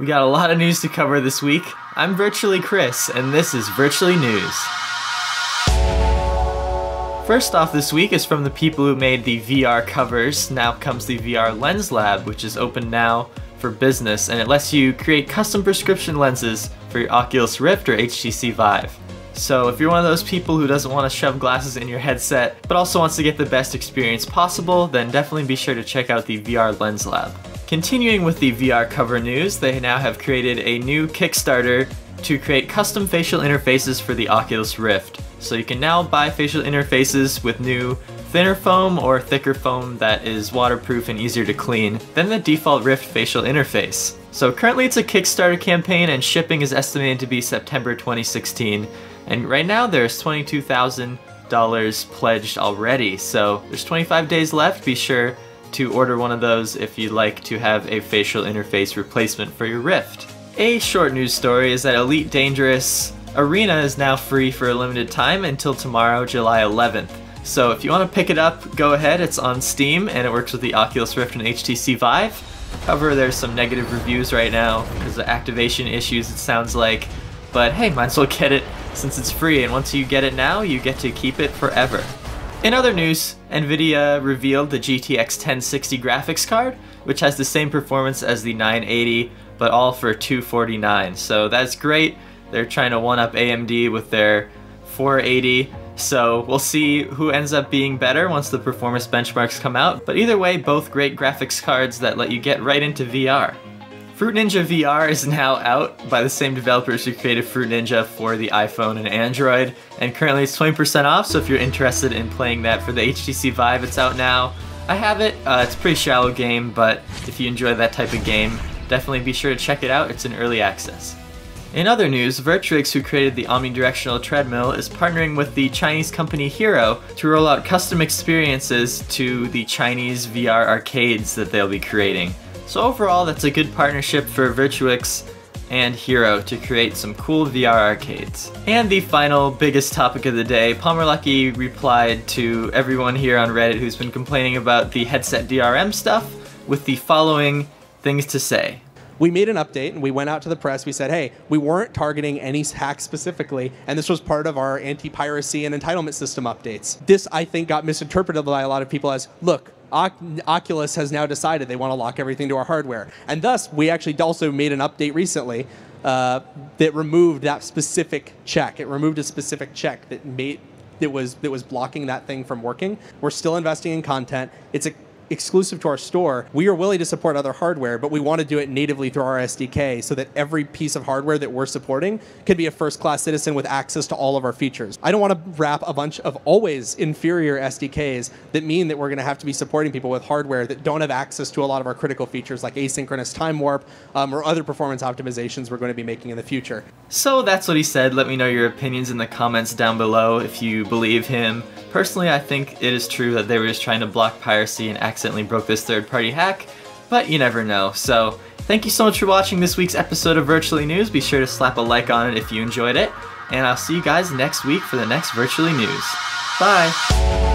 We got a lot of news to cover this week. I'm Virtually Chris, and this is Virtually News. First off this week is from the people who made the VR covers. Now comes the VR Lens Lab, which is open now for business, and it lets you create custom prescription lenses for your Oculus Rift or HTC Vive. So if you're one of those people who doesn't want to shove glasses in your headset, but also wants to get the best experience possible, then definitely be sure to check out the VR Lens Lab. Continuing with the VR cover news, they now have created a new Kickstarter to create custom facial interfaces for the Oculus Rift. So you can now buy facial interfaces with new thinner foam or thicker foam that is waterproof and easier to clean than the default Rift facial interface. So currently it's a Kickstarter campaign and shipping is estimated to be September 2016. And right now there's $22,000 pledged already. So there's 25 days left. Be sure to order one of those if you'd like to have a facial interface replacement for your Rift. A short news story is that Elite Dangerous Arena is now free for a limited time until tomorrow, July 11th. So if you want to pick it up, go ahead. It's on Steam and it works with the Oculus Rift and HTC Vive. However, there's some negative reviews right now because of activation issues, it sounds like. But hey, might as well get it since it's free, and once you get it now, you get to keep it forever. In other news, Nvidia revealed the GTX 1060 graphics card, which has the same performance as the 980, but all for 249. So that's great. They're trying to one-up AMD with their 480. So we'll see who ends up being better once the performance benchmarks come out. But either way, both great graphics cards that let you get right into VR. Fruit Ninja VR is now out by the same developers who created Fruit Ninja for the iPhone and Android, and currently it's 20% off, so if you're interested in playing that for the HTC Vive, it's out now. I have it, uh, it's a pretty shallow game, but if you enjoy that type of game, definitely be sure to check it out, it's in early access. In other news, Virtuix, who created the omnidirectional treadmill, is partnering with the Chinese company Hero to roll out custom experiences to the Chinese VR arcades that they'll be creating. So overall, that's a good partnership for Virtuix and Hero to create some cool VR arcades. And the final biggest topic of the day, Palmer Luckey replied to everyone here on Reddit who's been complaining about the headset DRM stuff with the following things to say. We made an update and we went out to the press. We said, hey, we weren't targeting any hacks specifically, and this was part of our anti piracy and entitlement system updates. This, I think, got misinterpreted by a lot of people as look, Oculus has now decided they want to lock everything to our hardware. And thus, we actually also made an update recently uh, that removed that specific check. It removed a specific check that made that was that was blocking that thing from working. We're still investing in content. It's a exclusive to our store. We are willing to support other hardware, but we want to do it natively through our SDK so that every piece of hardware that we're supporting can be a first class citizen with access to all of our features. I don't want to wrap a bunch of always inferior SDKs that mean that we're going to have to be supporting people with hardware that don't have access to a lot of our critical features like asynchronous time warp um, or other performance optimizations we're going to be making in the future. So that's what he said. Let me know your opinions in the comments down below if you believe him. Personally, I think it is true that they were just trying to block piracy and accidentally broke this third-party hack, but you never know. So thank you so much for watching this week's episode of Virtually News. Be sure to slap a like on it if you enjoyed it, and I'll see you guys next week for the next Virtually News. Bye!